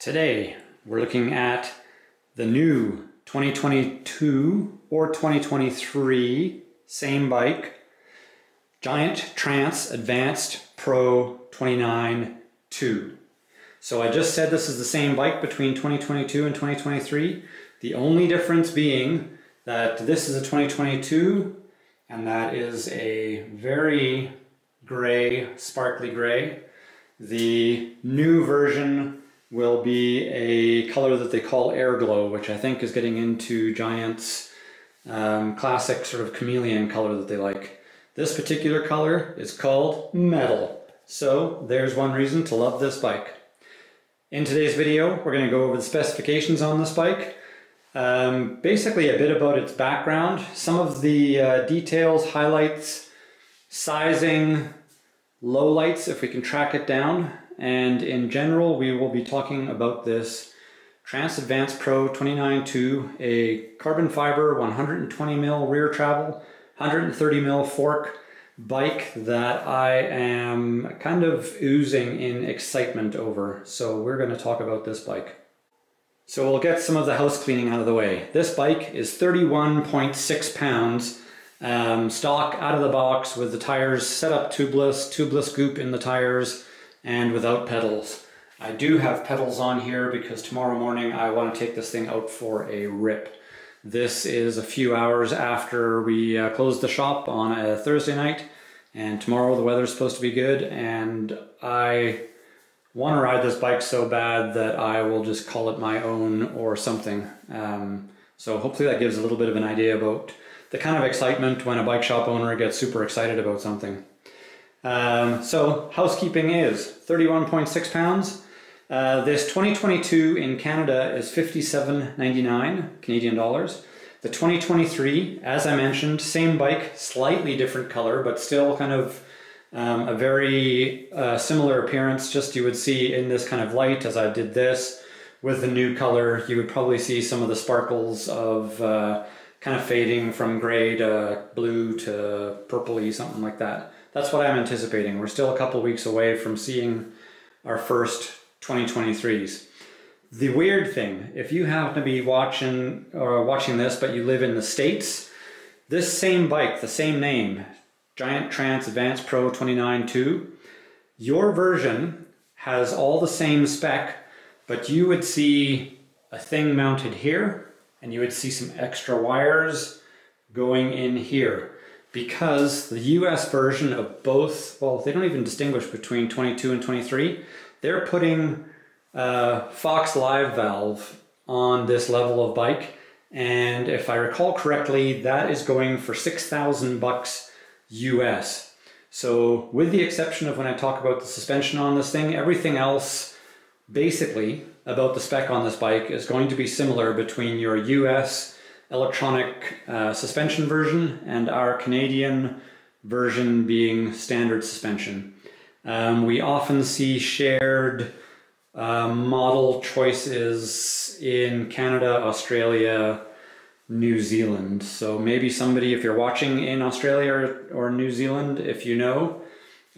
Today, we're looking at the new 2022 or 2023 same bike, Giant Trance Advanced Pro 29 2. So I just said this is the same bike between 2022 and 2023. The only difference being that this is a 2022 and that is a very gray, sparkly gray. The new version will be a color that they call Air Glow, which I think is getting into Giant's um, classic sort of chameleon color that they like. This particular color is called Metal. So there's one reason to love this bike. In today's video, we're going to go over the specifications on this bike. Um, basically a bit about its background, some of the uh, details, highlights, sizing, lowlights if we can track it down, and in general we will be talking about this Trance Advanced Pro 29-2, a carbon fiber 120 mil rear travel, 130 mil fork bike that I am kind of oozing in excitement over. So we're going to talk about this bike. So we'll get some of the house cleaning out of the way. This bike is 31.6 pounds, um, stock out of the box with the tires set up tubeless, tubeless goop in the tires, and without pedals. I do have pedals on here because tomorrow morning I want to take this thing out for a rip. This is a few hours after we uh, closed the shop on a Thursday night and tomorrow the weather's supposed to be good and I want to ride this bike so bad that I will just call it my own or something. Um, so hopefully that gives a little bit of an idea about the kind of excitement when a bike shop owner gets super excited about something. Um, so housekeeping is 31.6 pounds. Uh, this 2022 in Canada is 57.99 Canadian dollars. The 2023, as I mentioned, same bike, slightly different color, but still kind of um, a very uh, similar appearance, just you would see in this kind of light as I did this. With the new color, you would probably see some of the sparkles of uh, kind of fading from gray to blue to purpley, something like that. That's what I'm anticipating. We're still a couple weeks away from seeing our first 2023s. The weird thing, if you happen to be watching or watching this, but you live in the States, this same bike, the same name, Giant Trance Advanced Pro 29.2, your version has all the same spec, but you would see a thing mounted here, and you would see some extra wires going in here because the US version of both, well, they don't even distinguish between 22 and 23. They're putting uh, Fox Live valve on this level of bike. And if I recall correctly, that is going for 6,000 bucks US. So with the exception of when I talk about the suspension on this thing, everything else basically about the spec on this bike is going to be similar between your US electronic uh, suspension version and our Canadian version being standard suspension. Um, we often see shared uh, model choices in Canada, Australia, New Zealand. So maybe somebody, if you're watching in Australia or, New Zealand, if you know,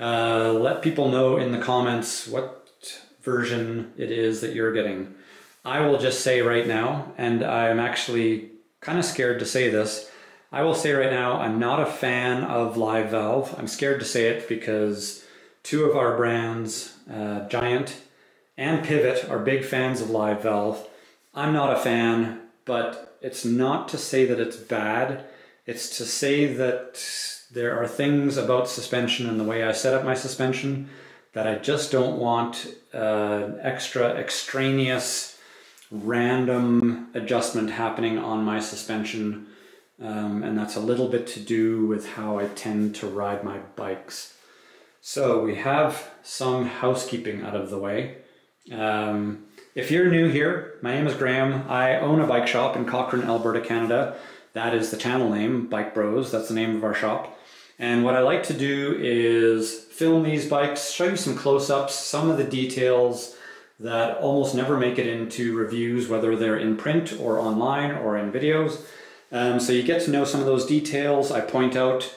uh, let people know in the comments what version it is that you're getting. I will just say right now, and I'm actually kind of scared to say this. I will say right now, I'm not a fan of Live Valve. I'm scared to say it because two of our brands, uh, Giant and Pivot, are big fans of Live Valve. I'm not a fan, but it's not to say that it's bad. It's to say that there are things about suspension and the way I set up my suspension that I just don't want uh, extra extraneous random adjustment happening on my suspension um, and that's a little bit to do with how I tend to ride my bikes. So we have some housekeeping out of the way. Um, if you're new here, my name is Graham. I own a bike shop in Cochrane, Alberta, Canada. That is the channel name, Bike Bros. That's the name of our shop. And what I like to do is film these bikes, show you some close-ups, some of the details, that almost never make it into reviews, whether they're in print or online or in videos. Um, so you get to know some of those details. I point out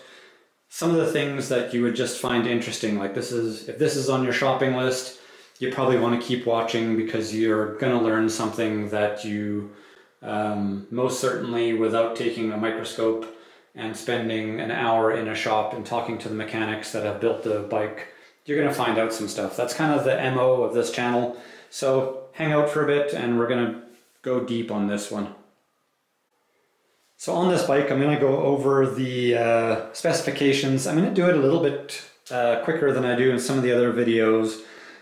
some of the things that you would just find interesting. Like this is, if this is on your shopping list, you probably want to keep watching because you're going to learn something that you um, most certainly without taking a microscope and spending an hour in a shop and talking to the mechanics that have built the bike, you're going to find out some stuff. That's kind of the MO of this channel. So hang out for a bit and we're to go deep on this one. So on this bike, I'm to go over the uh, specifications. I'm to do it a little bit uh, quicker than I do in some of the other videos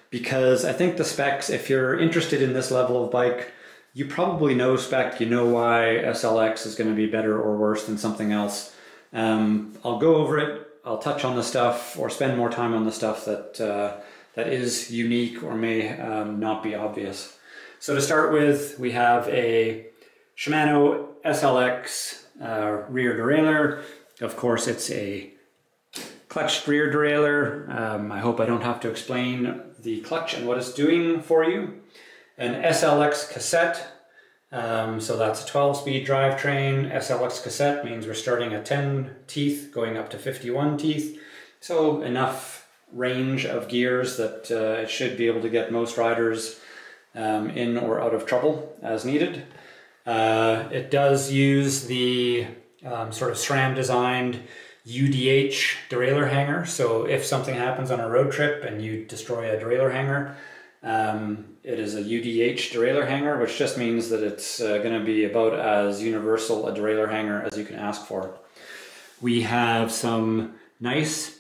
because I think the specs, if you're interested in this level of bike, you probably know spec, you know why SLX is to be better or worse than something else. Um, I'll go over it, I'll touch on the stuff or spend more time on the stuff that, uh, that is unique or may um, not be obvious. So to start with, we have a Shimano SLX uh, rear derailleur. Of course, it's a clutched rear derailleur. Um, I hope I don't have to explain the clutch and what it's doing for you an SLX cassette. Um, so that's a 12 speed drivetrain. SLX cassette means we're starting at 10 teeth going up to 51 teeth. So enough range of gears that uh, it should be able to get most riders um, in or out of trouble as needed. Uh, it does use the um, sort of SRAM designed UDH derailleur hanger. So if something happens on a road trip and you destroy a derailleur hanger, um, it is a UDH derailleur hanger, which just means that it's uh, going to be about as universal a derailleur hanger as you can ask for. We have some nice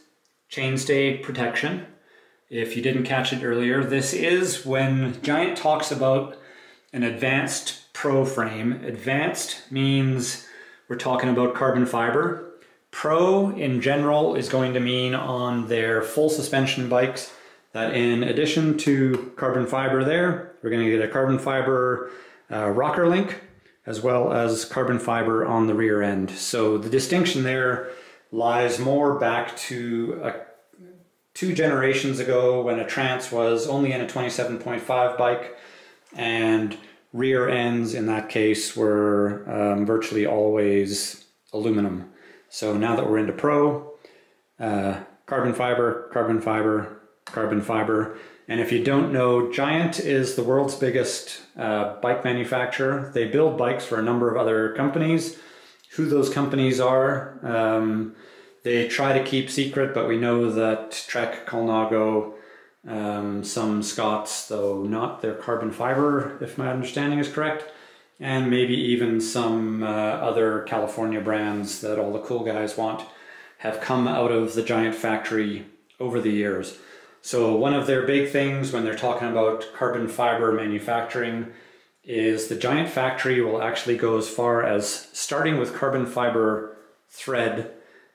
chainstay protection. If you didn't catch it earlier, this is when Giant talks about an advanced pro frame. Advanced means we're talking about carbon fiber. Pro in general is going to mean on their full suspension bikes that in addition to carbon fiber there, we're going to get a carbon fiber uh, rocker link as well as carbon fiber on the rear end. So the distinction there lies more back to a, two generations ago when a trance was only in a 27.5 bike and rear ends in that case were um, virtually always aluminum. So now that we're into Pro, uh, carbon fiber, carbon fiber, carbon fiber. And if you don't know, Giant is the world's biggest uh, bike manufacturer. They build bikes for a number of other companies. Who those companies are, um, they try to keep secret, but we know that Trek, Colnago, um, some Scotts, though not their carbon fiber, if my understanding is correct, and maybe even some uh, other California brands that all the cool guys want, have come out of the Giant factory over the years. So one of their big things when they're talking about carbon fiber manufacturing is the giant factory will actually go as far as starting with carbon fiber thread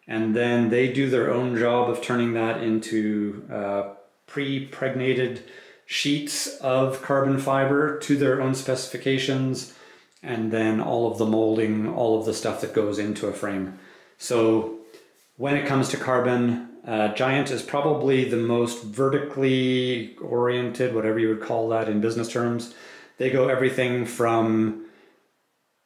and then they do their own job of turning that into uh, pre-pregnated sheets of carbon fiber to their own specifications and then all of the molding, all of the stuff that goes into a frame. So when it comes to carbon, uh, Giant is probably the most vertically oriented, whatever you would call that in business terms. They go everything from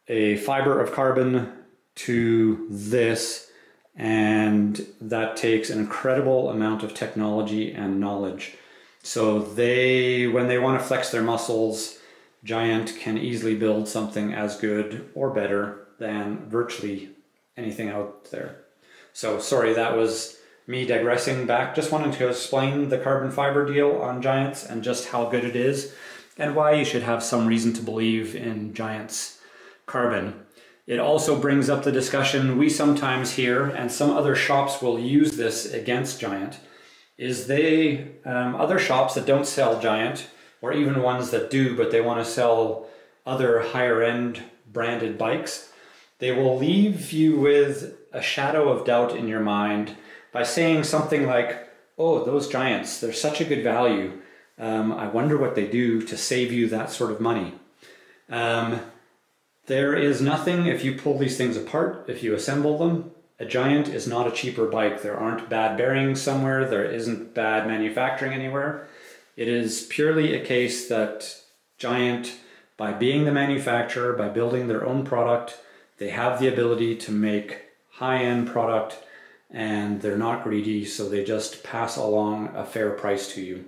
a fiber of carbon to this, and that takes an incredible amount of technology and knowledge. So they, when they want to flex their muscles, Giant can easily build something as good or better than virtually anything out there. So sorry, that was me digressing back, just wanted to explain the carbon fiber deal on Giants and just how good it is and why you should have some reason to believe in Giants carbon. It also brings up the discussion we sometimes hear, and some other shops will use this against Giant, is they, um, other shops that don't sell Giant, or even ones that do, but they want to sell other higher end branded bikes, they will leave you with a shadow of doubt in your mind by saying something like, oh, those giants, they're such a good value. Um, I wonder what they do to save you that sort of money. Um, there is nothing, if you pull these things apart, if you assemble them, a Giant is not a cheaper bike. There aren't bad bearings somewhere, there isn't bad manufacturing anywhere. It is purely a case that Giant, by being the manufacturer, by building their own product, they have the ability to make high-end product and they're not greedy, so they just pass along a fair price to you.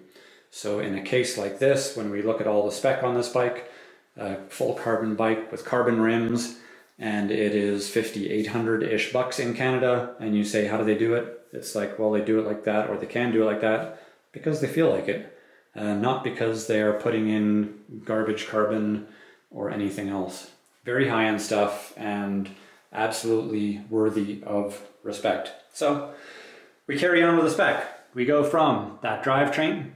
So in a case like this, when we look at all the spec on this bike, a full carbon bike with carbon rims, and it is 5800-ish bucks in Canada, and you say, how do they do it? It's like, well, they do it like that, or they can do it like that, because they feel like it. Uh, not because they are putting in garbage carbon or anything else. Very high-end stuff, and absolutely worthy of respect. So we carry on with the spec. We go from that drivetrain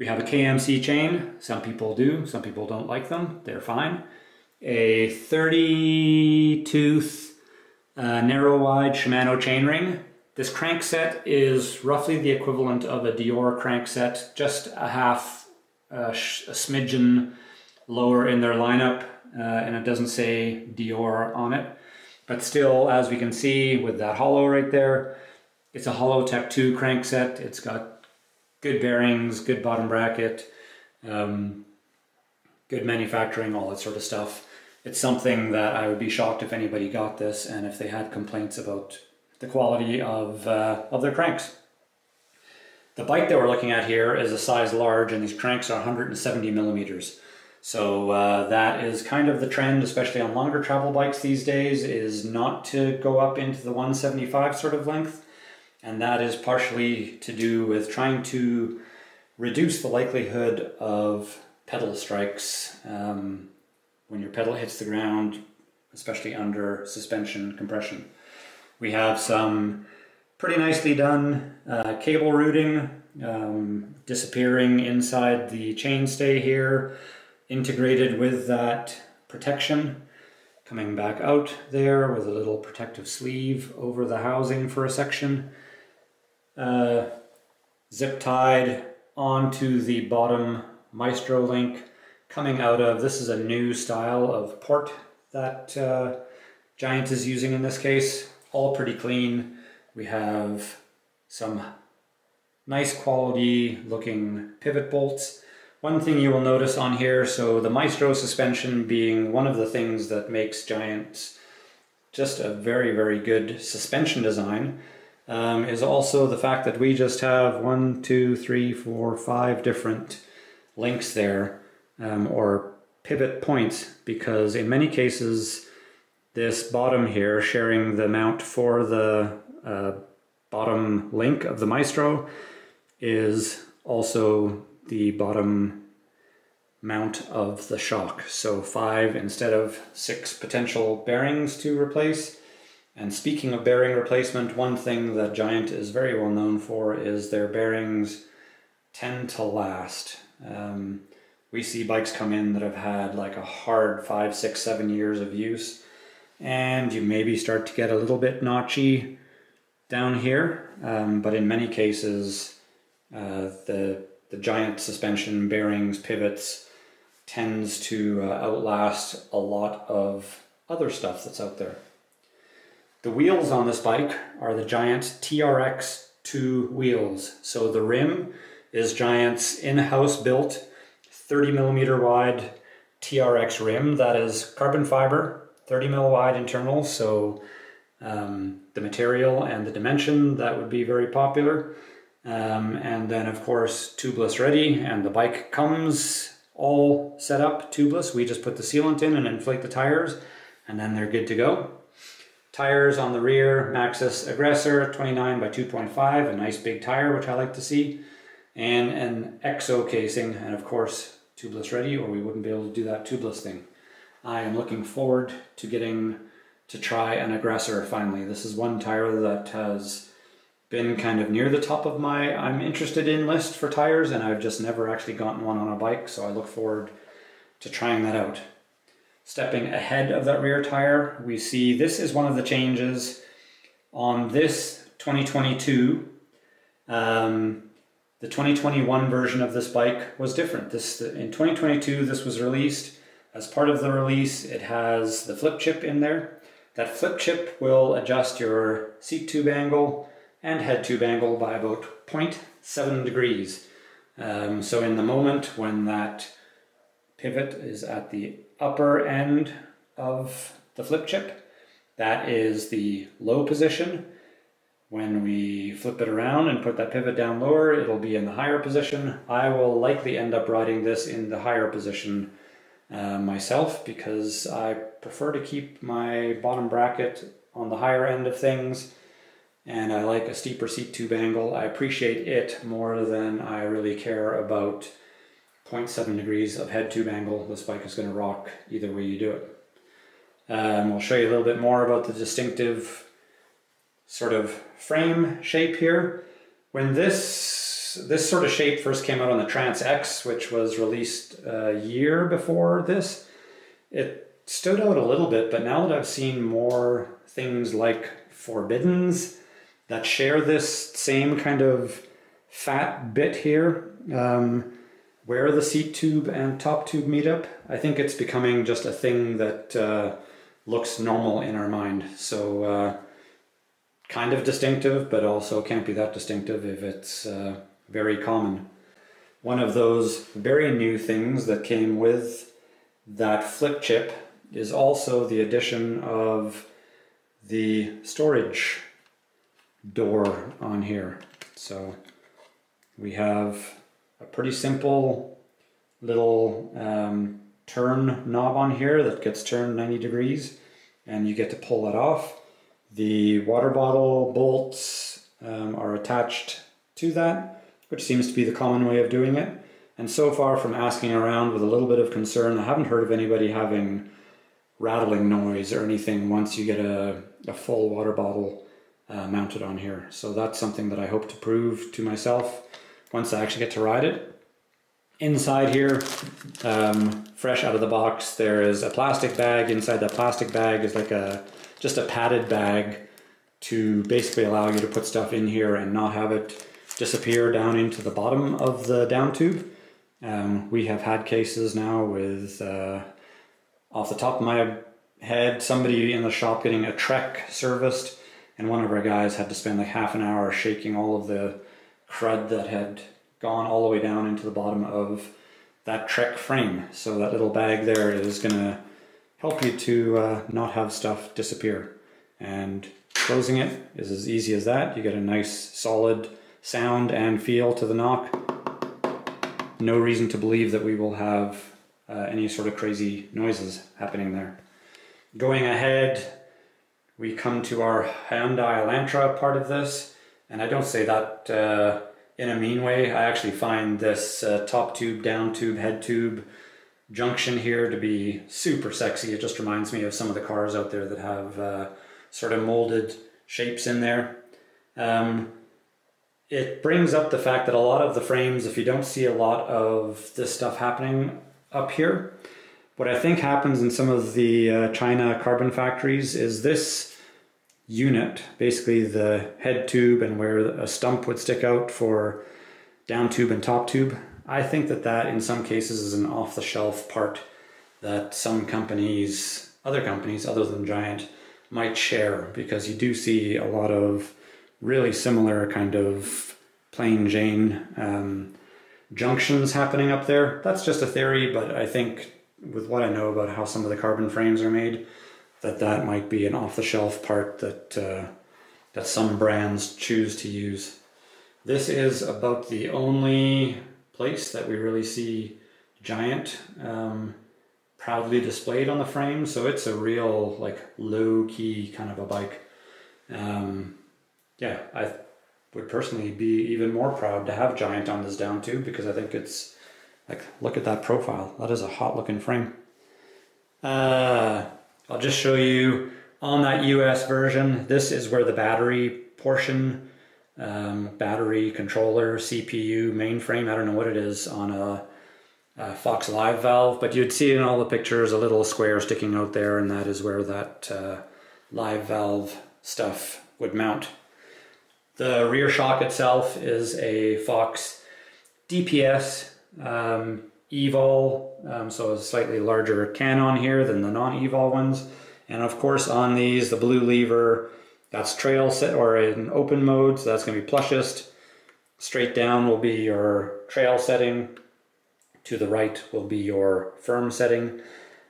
we have a KMC chain. Some people do, some people don't like them. They're fine. A 30 tooth uh, narrow wide Shimano chainring. This crank set is roughly the equivalent of a Deore crank set, just a half, uh, a smidgen lower in their lineup, uh, and it doesn't say Deore on it. But still, as we can see with that hollow right there, it's a Hollowtech 2 crank set. It's got good bearings, good bottom bracket, um, good manufacturing, all that sort of stuff. It's something that I would be shocked if anybody got this and if they had complaints about the quality of, uh, of their cranks. The bike that we're looking at here is a size large and these cranks are 170 millimeters. So uh, that is kind of the trend, especially on longer travel bikes these days, is not to go up into the 175 sort of length and that is partially to do with trying to reduce the likelihood of pedal strikes um, when your pedal hits the ground, especially under suspension compression. We have some pretty nicely done uh, cable routing, um, disappearing inside the chainstay here, integrated with that protection, coming back out there with a little protective sleeve over the housing for a section uh, zip tied onto the bottom Maestro link coming out of, this is a new style of port that uh, Giant is using in this case, all pretty clean. We have some nice quality looking pivot bolts. One thing you will notice on here, so the Maestro suspension being one of the things that makes Giant just a very, very good suspension design um, is also the fact that we just have one, two, three, four, five different links there um, or pivot points because in many cases this bottom here sharing the mount for the uh, bottom link of the Maestro is also the bottom mount of the shock. So five instead of six potential bearings to replace and speaking of bearing replacement, one thing that Giant is very well known for is their bearings tend to last. Um, we see bikes come in that have had like a hard five, six, seven years of use, and you maybe start to get a little bit notchy down here, um, but in many cases, uh, the the giant suspension bearings pivots tends to uh, outlast a lot of other stuff that's out there. The wheels on this bike are the Giant TRX 2 wheels. So the rim is Giant's in-house built 30 millimeter wide TRX rim that is carbon fiber, 30 mil wide internal, so um, the material and the dimension that would be very popular. Um, and then of course tubeless ready and the bike comes all set up tubeless. We just put the sealant in and inflate the tires and then they're good to go. Tires on the rear, Maxxis Aggressor 29 by 2.5, a nice big tire, which I like to see, and an EXO casing, and of course, tubeless ready, or we wouldn't be able to do that tubeless thing. I am looking forward to getting to try an Aggressor finally. This is one tire that has been kind of near the top of my I'm interested in list for tires, and I've just never actually gotten one on a bike, so I look forward to trying that out. Stepping ahead of that rear tire, we see this is one of the changes on this 2022. Um, the 2021 version of this bike was different. This In 2022, this was released. As part of the release, it has the flip chip in there. That flip chip will adjust your seat tube angle and head tube angle by about 0.7 degrees. Um, so in the moment when that pivot is at the upper end of the flip chip. That is the low position. When we flip it around and put that pivot down lower, it'll be in the higher position. I will likely end up riding this in the higher position uh, myself because I prefer to keep my bottom bracket on the higher end of things and I like a steeper seat tube angle. I appreciate it more than I really care about 0.7 degrees of head tube angle. This bike is going to rock either way you do it. Um, I'll show you a little bit more about the distinctive sort of frame shape here. When this this sort of shape first came out on the Trance X, which was released a year before this, it stood out a little bit, but now that I've seen more things like Forbiddens that share this same kind of fat bit here, um, where the seat tube and top tube meet up, I think it's becoming just a thing that uh, looks normal in our mind. So uh, kind of distinctive, but also can't be that distinctive if it's uh, very common. One of those very new things that came with that flip chip is also the addition of the storage door on here. So we have a pretty simple little um, turn knob on here that gets turned 90 degrees and you get to pull that off. The water bottle bolts um, are attached to that, which seems to be the common way of doing it. And so far from asking around with a little bit of concern, I haven't heard of anybody having rattling noise or anything once you get a, a full water bottle uh, mounted on here. So that's something that I hope to prove to myself once I actually get to ride it. Inside here, um, fresh out of the box, there is a plastic bag. Inside that plastic bag is like a just a padded bag to basically allow you to put stuff in here and not have it disappear down into the bottom of the down tube. Um, we have had cases now with, uh, off the top of my head, somebody in the shop getting a Trek serviced and one of our guys had to spend like half an hour shaking all of the crud that had gone all the way down into the bottom of that Trek frame. So that little bag there is going to help you to uh, not have stuff disappear. And closing it is as easy as that. You get a nice solid sound and feel to the knock. No reason to believe that we will have uh, any sort of crazy noises happening there. Going ahead, we come to our Hyundai Elantra part of this, and I don't say that uh, in a mean way. I actually find this uh, top tube, down tube, head tube junction here to be super sexy. It just reminds me of some of the cars out there that have uh, sort of molded shapes in there. Um, it brings up the fact that a lot of the frames, if you don't see a lot of this stuff happening up here, what I think happens in some of the uh, China carbon factories is this unit, basically the head tube and where a stump would stick out for down tube and top tube. I think that that in some cases is an off the shelf part that some companies, other companies other than Giant, might share because you do see a lot of really similar kind of plain Jane um, junctions happening up there. That's just a theory, but I think with what I know about how some of the carbon frames are made, that that might be an off-the-shelf part that uh, that some brands choose to use. This is about the only place that we really see Giant um, proudly displayed on the frame, so it's a real like low-key kind of a bike. Um, yeah, I would personally be even more proud to have Giant on this down too because I think it's like look at that profile. That is a hot looking frame. Uh, I'll just show you on that US version, this is where the battery portion, um, battery controller, CPU, mainframe, I don't know what it is on a, a, Fox Live valve, but you'd see in all the pictures a little square sticking out there and that is where that uh, live valve stuff would mount. The rear shock itself is a Fox DPS um, Evol, um, so a slightly larger cannon here than the non-Evol ones. And of course on these, the blue lever, that's trail set or in open mode, so that's gonna be plushest. Straight down will be your trail setting. To the right will be your firm setting.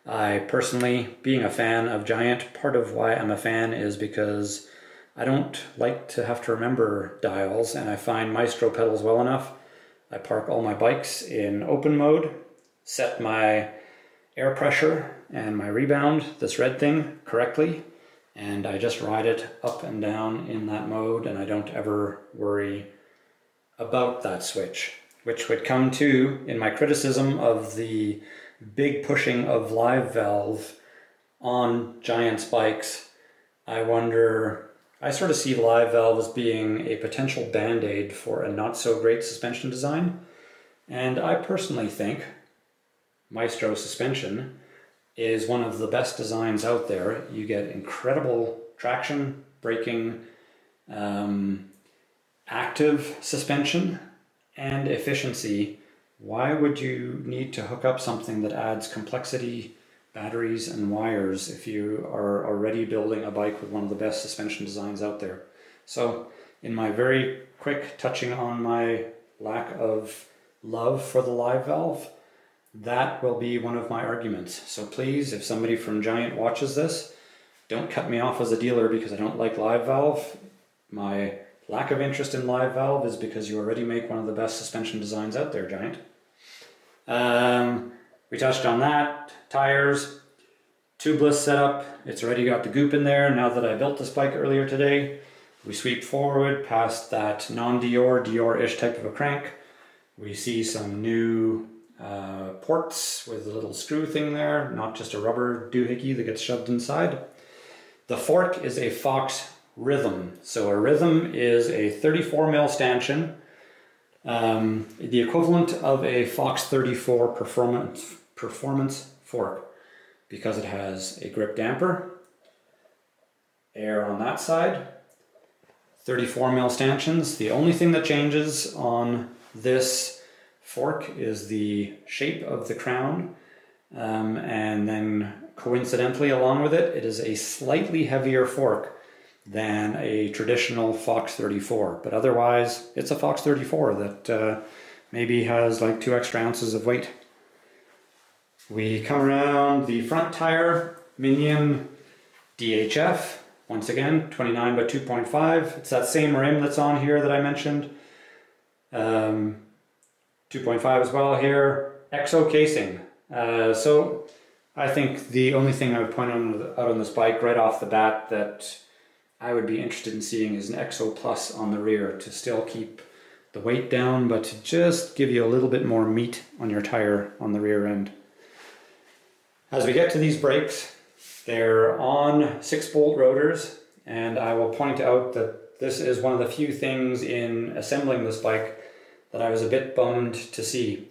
I personally, being a fan of Giant, part of why I'm a fan is because I don't like to have to remember dials and I find Maestro pedals well enough. I park all my bikes in open mode, set my air pressure and my rebound, this red thing, correctly, and I just ride it up and down in that mode and I don't ever worry about that switch, which would come to in my criticism of the big pushing of live valve on Giant's bikes. I wonder, I sort of see live valve as being a potential band aid for a not so great suspension design. And I personally think Maestro suspension is one of the best designs out there. You get incredible traction, braking, um, active suspension, and efficiency. Why would you need to hook up something that adds complexity, batteries, and wires if you are already building a bike with one of the best suspension designs out there? So, in my very quick touching on my lack of love for the live valve, that will be one of my arguments. So please, if somebody from Giant watches this, don't cut me off as a dealer because I don't like live valve. My lack of interest in live valve is because you already make one of the best suspension designs out there, Giant. Um, we touched on that. Tires, tubeless setup. It's already got the goop in there. Now that I built this bike earlier today, we sweep forward past that non-Deore, Deore-ish type of a crank. We see some new uh, ports with a little screw thing there, not just a rubber doohickey that gets shoved inside. The fork is a Fox Rhythm. So a Rhythm is a 34 mil stanchion, um, the equivalent of a Fox 34 performance, performance fork because it has a grip damper, air on that side, 34 mil stanchions. The only thing that changes on this fork is the shape of the crown. Um, and then coincidentally along with it, it is a slightly heavier fork than a traditional Fox 34. But otherwise, it's a Fox 34 that uh, maybe has like two extra ounces of weight. We come around the front tire, Minion DHF, once again, 29 by 2.5. It's that same rim that's on here that I mentioned. Um, 2.5 as well here. EXO casing. Uh, so I think the only thing I would point out on this bike right off the bat that I would be interested in seeing is an EXO Plus on the rear to still keep the weight down, but to just give you a little bit more meat on your tire on the rear end. As we get to these brakes, they're on six bolt rotors, and I will point out that this is one of the few things in assembling this bike that I was a bit bummed to see.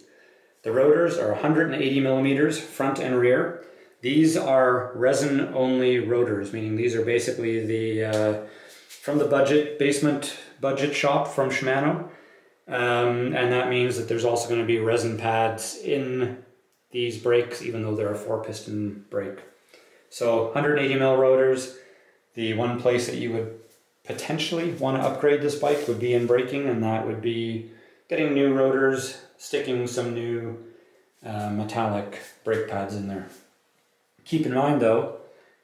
The rotors are 180 millimeters front and rear. These are resin only rotors, meaning these are basically the uh, from the budget basement budget shop from Shimano. Um, and that means that there's also going to be resin pads in these brakes, even though they're a four piston brake. So 180 mil rotors. The one place that you would potentially want to upgrade this bike would be in braking, and that would be getting new rotors, sticking some new uh, metallic brake pads in there. Keep in mind though,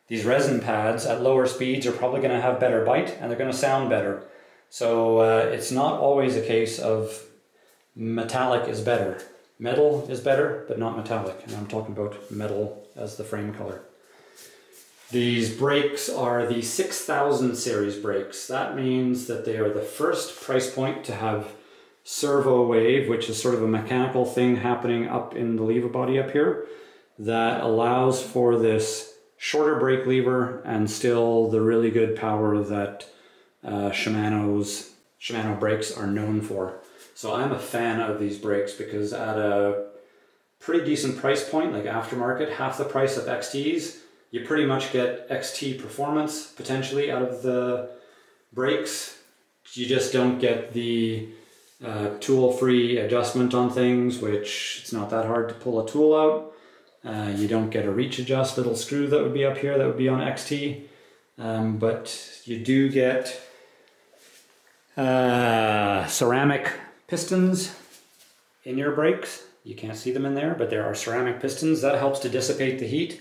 these resin pads at lower speeds are probably going to have better bite and they're going to sound better. So uh, it's not always a case of metallic is better. Metal is better, but not metallic. And I'm talking about metal as the frame color. These brakes are the 6000 series brakes. That means that they are the first price point to have servo wave, which is sort of a mechanical thing happening up in the lever body up here that allows for this shorter brake lever and still the really good power that uh, Shimano's Shimano brakes are known for. So I'm a fan of these brakes because at a pretty decent price point, like aftermarket, half the price of XTs, you pretty much get XT performance potentially out of the brakes. You just don't get the uh, tool-free adjustment on things, which it's not that hard to pull a tool out. Uh, you don't get a reach adjust little screw that would be up here that would be on XT, um, but you do get uh, ceramic pistons in your brakes. You can't see them in there, but there are ceramic pistons. That helps to dissipate the heat.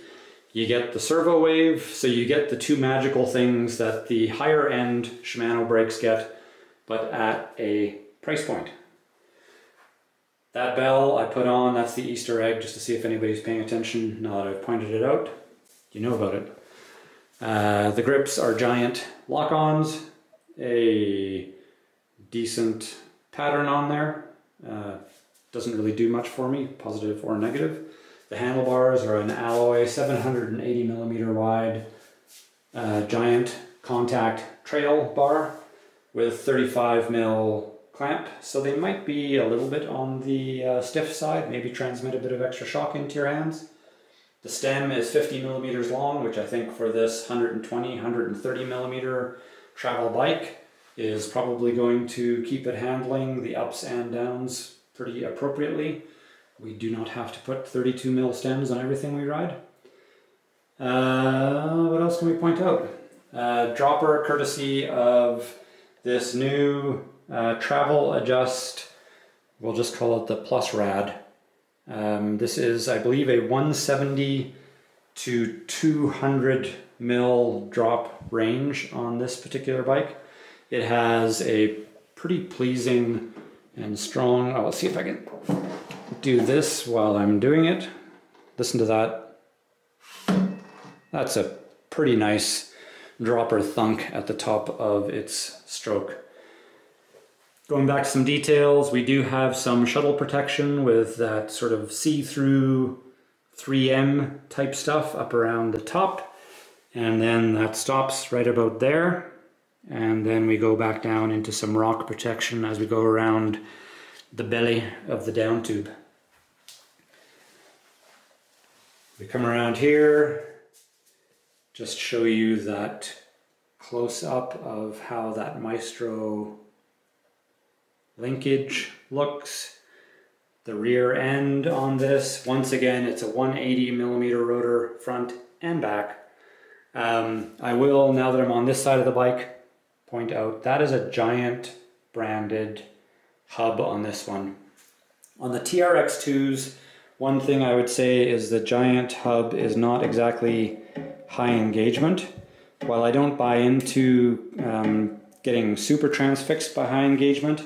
You get the servo wave, so you get the two magical things that the higher end Shimano brakes get, but at a price point. That bell I put on, that's the Easter egg, just to see if anybody's paying attention now that I've pointed it out. You know about it. Uh, the grips are giant lock-ons, a decent pattern on there. Uh, doesn't really do much for me, positive or negative. The handlebars are an alloy 780 millimeter wide uh, giant contact trail bar with 35 mil clamp. So they might be a little bit on the uh, stiff side, maybe transmit a bit of extra shock into your hands. The stem is 50 millimeters long, which I think for this 120, 130 millimeter travel bike is probably going to keep it handling the ups and downs pretty appropriately. We do not have to put 32 mil stems on everything we ride. Uh, what else can we point out? Uh, dropper courtesy of this new uh, Travel Adjust, we'll just call it the Plus Rad um, this is, I believe, a 170 to 200 mil drop range on this particular bike. It has a pretty pleasing and strong, oh, I'll see if I can do this while I'm doing it. Listen to that. That's a pretty nice dropper thunk at the top of its stroke. Going back to some details, we do have some shuttle protection with that sort of see-through 3M type stuff up around the top. And then that stops right about there. And then we go back down into some rock protection as we go around the belly of the down tube. We come around here, just show you that close up of how that Maestro linkage looks. The rear end on this, once again, it's a 180 millimeter rotor front and back. Um, I will, now that I'm on this side of the bike, point out that is a giant branded hub on this one. On the TRX2s, one thing I would say is the giant hub is not exactly high engagement. While I don't buy into um, getting super transfixed by high engagement,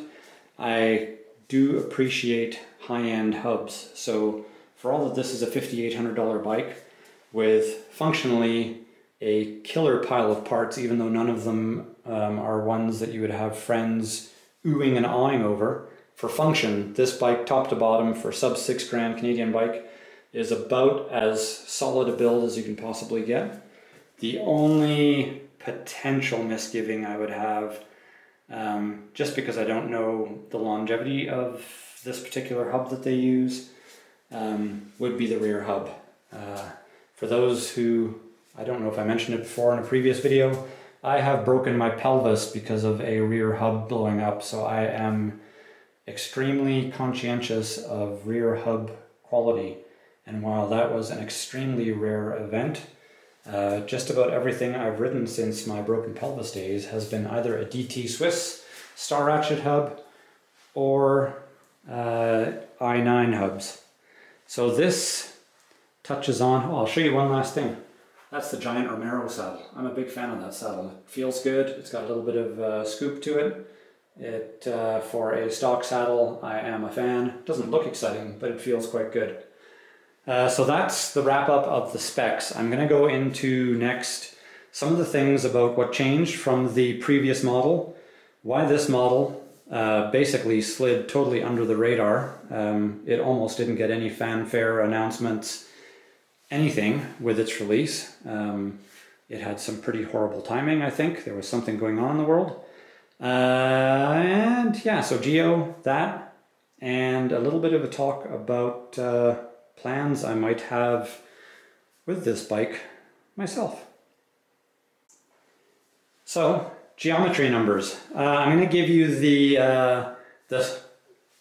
I do appreciate high-end hubs. So for all that this is a $5,800 bike with functionally a killer pile of parts, even though none of them um, are ones that you would have friends oohing and awing over. For function, this bike top to bottom for sub six grand Canadian bike is about as solid a build as you can possibly get. The only potential misgiving I would have um, just because I don't know the longevity of this particular hub that they use, um, would be the rear hub. Uh, for those who, I don't know if I mentioned it before in a previous video, I have broken my pelvis because of a rear hub blowing up, so I am extremely conscientious of rear hub quality. And while that was an extremely rare event, uh, just about everything I've ridden since my broken pelvis days has been either a DT Swiss star ratchet hub or uh, i9 hubs. So this touches on, oh, I'll show you one last thing. That's the Giant Romero saddle. I'm a big fan of that saddle. It feels good. It's got a little bit of uh, scoop to it. It uh, For a stock saddle, I am a fan. It doesn't look exciting, but it feels quite good. Uh, so that's the wrap up of the specs. I'm going to go into next some of the things about what changed from the previous model, why this model uh, basically slid totally under the radar. Um, it almost didn't get any fanfare announcements, anything with its release. Um, it had some pretty horrible timing, I think. There was something going on in the world. Uh, and yeah, so Geo, that, and a little bit of a talk about uh, plans I might have with this bike myself. So, geometry numbers. Uh, I'm going to give you the, uh, the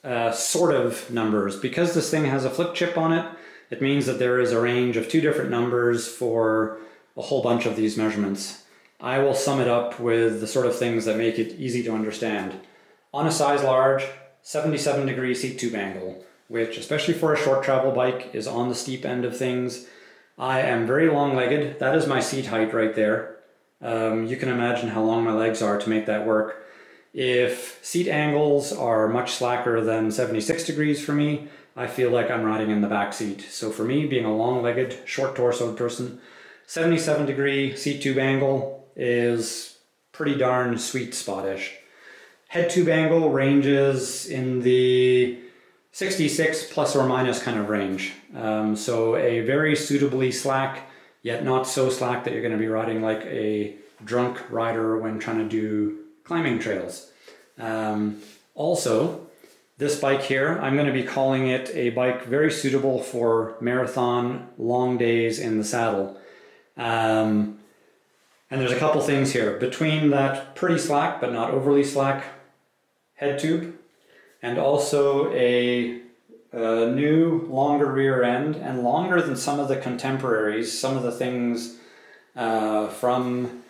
uh, sort of numbers. Because this thing has a flip chip on it, it means that there is a range of two different numbers for a whole bunch of these measurements. I will sum it up with the sort of things that make it easy to understand. On a size large, 77 degree seat tube angle which especially for a short travel bike is on the steep end of things. I am very long-legged. That is my seat height right there. Um, you can imagine how long my legs are to make that work. If seat angles are much slacker than 76 degrees for me, I feel like I'm riding in the back seat. So for me, being a long-legged, short-torsoed person, 77 degree seat tube angle is pretty darn sweet spot-ish. Head tube angle ranges in the 66 plus or minus kind of range. Um, so a very suitably slack, yet not so slack that you're going to be riding like a drunk rider when trying to do climbing trails. Um, also, this bike here, I'm going to be calling it a bike very suitable for marathon long days in the saddle. Um, and there's a couple things here. Between that pretty slack, but not overly slack head tube, and also a, a, new longer rear end, and longer than some of the contemporaries, some of the things uh, from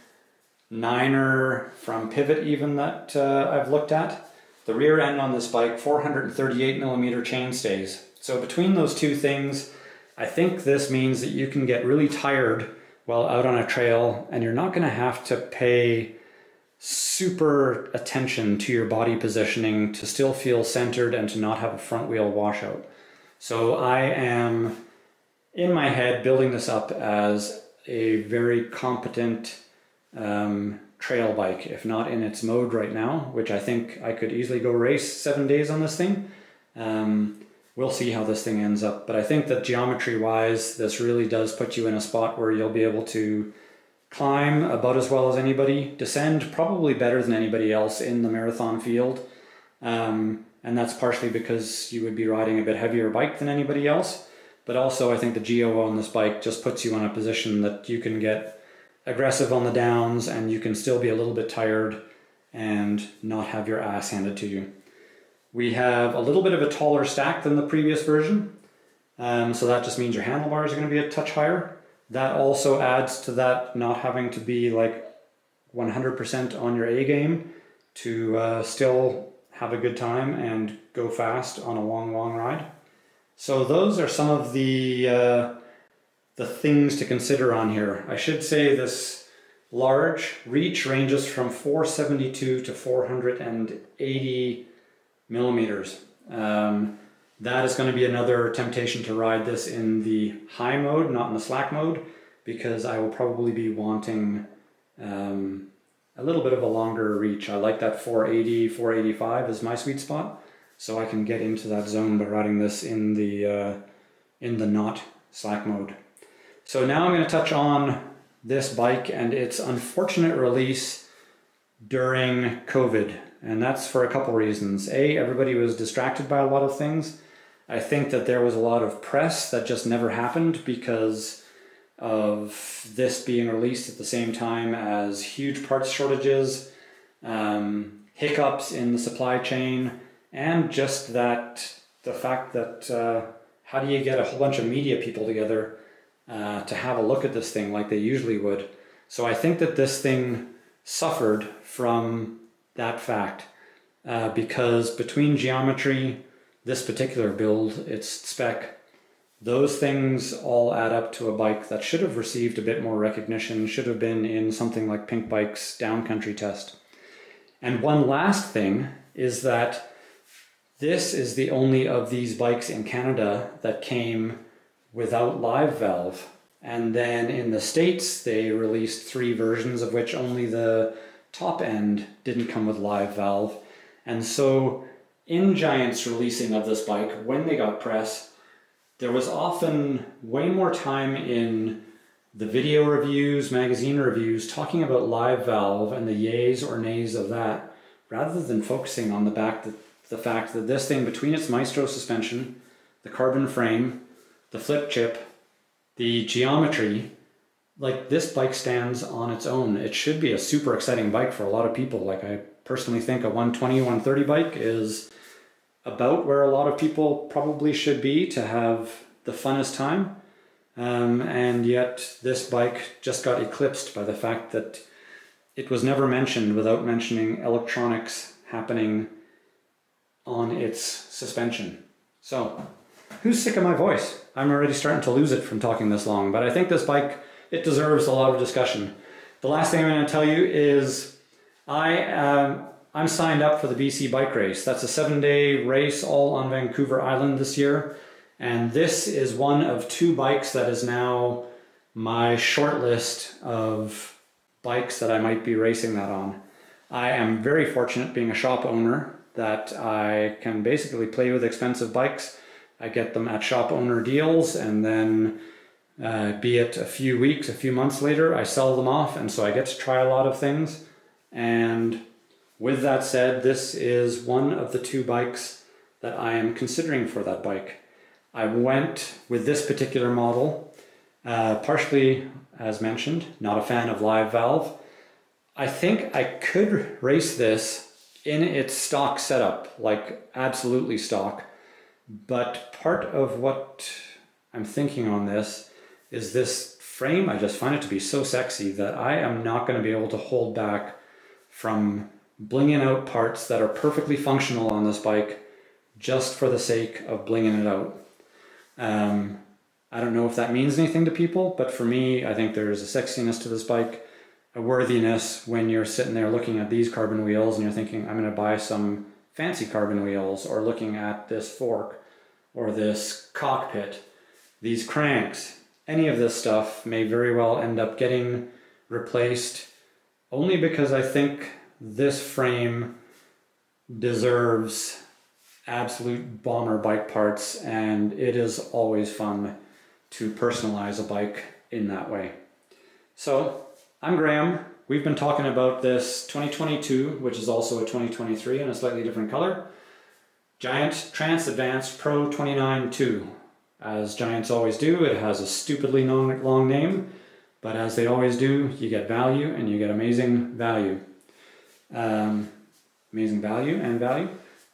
Niner, from Pivot even that uh, I've looked at. The rear end on this bike, 438 millimeter chainstays. So between those two things, I think this means that you can get really tired while out on a trail and you're not going to have to pay super attention to your body positioning to still feel centered and to not have a front wheel washout. So I am in my head building this up as a very competent um, trail bike, if not in its mode right now, which I think I could easily go race seven days on this thing. Um, we'll see how this thing ends up. But I think that geometry wise, this really does put you in a spot where you'll be able to climb about as well as anybody, descend probably better than anybody else in the marathon field. Um, and that's partially because you would be riding a bit heavier bike than anybody else. But also, I think the geo on this bike just puts you in a position that you can get aggressive on the downs and you can still be a little bit tired and not have your ass handed to you. We have a little bit of a taller stack than the previous version. Um, so that just means your handlebars are going to be a touch higher. That also adds to that not having to be like 100% on your A game to uh, still have a good time and go fast on a long, long ride. So those are some of the uh, the things to consider on here. I should say this large reach ranges from 472 to 480 millimeters. Um, that is going to be another temptation to ride this in the high mode, not in the slack mode, because I will probably be wanting um, a little bit of a longer reach. I like that 480, 485 is my sweet spot, so I can get into that zone by riding this in the uh, in the not slack mode. So now I'm going to touch on this bike and its unfortunate release during COVID. And that's for a couple reasons. A, everybody was distracted by a lot of things. I think that there was a lot of press that just never happened because of this being released at the same time as huge parts shortages, um, hiccups in the supply chain, and just that the fact that uh, how do you get a whole bunch of media people together uh, to have a look at this thing like they usually would? So I think that this thing suffered from that fact uh, because between geometry, this particular build, its spec, those things all add up to a bike that should have received a bit more recognition, should have been in something like Pink Pinkbike's downcountry test. And one last thing is that this is the only of these bikes in Canada that came without live valve. And then in the States, they released three versions of which only the top end didn't come with live valve. And so in Giant's releasing of this bike, when they got press, there was often way more time in the video reviews, magazine reviews, talking about live valve and the yays or nays of that, rather than focusing on the back that, the fact that this thing between its Maestro suspension, the carbon frame, the flip chip, the geometry, like this bike stands on its own. It should be a super exciting bike for a lot of people. Like I personally think a 120, 130 bike is about where a lot of people probably should be to have the funnest time. Um, and yet this bike just got eclipsed by the fact that it was never mentioned without mentioning electronics happening on its suspension. So who's sick of my voice? I'm already starting to lose it from talking this long, but I think this bike, it deserves a lot of discussion. The last thing I'm going to tell you is I um, I'm signed up for the BC bike race. That's a seven day race all on Vancouver Island this year. And this is one of two bikes that is now my short list of bikes that I might be racing that on. I am very fortunate being a shop owner that I can basically play with expensive bikes. I get them at shop owner deals and then uh, be it a few weeks, a few months later, I sell them off and so I get to try a lot of things. And with that said, this is one of the two bikes that I am considering for that bike. I went with this particular model, uh, partially, as mentioned, not a fan of live valve. I think I could race this in its stock setup, like absolutely stock. But part of what I'm thinking on this is this frame. I just find it to be so sexy that I am not going to be able to hold back from blinging out parts that are perfectly functional on this bike just for the sake of blinging it out. Um, I don't know if that means anything to people, but for me, I think there's a sexiness to this bike, a worthiness when you're sitting there looking at these carbon wheels and you're thinking, I'm going to buy some fancy carbon wheels, or looking at this fork or this cockpit, these cranks. Any of this stuff may very well end up getting replaced only because I think this frame deserves absolute bomber bike parts and it is always fun to personalize a bike in that way. So I'm Graham. We've been talking about this 2022, which is also a 2023 in a slightly different color. Giant Trance Advanced Pro 29-2. As Giants always do, it has a stupidly long, long name, but as they always do, you get value and you get amazing value. Um, amazing value and value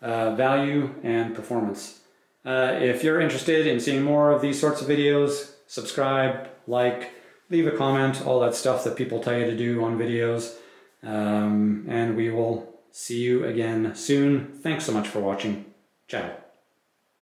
uh, value and performance. Uh, if you're interested in seeing more of these sorts of videos, subscribe, like, leave a comment, all that stuff that people tell you to do on videos. Um, and we will see you again soon. Thanks so much for watching. Ciao.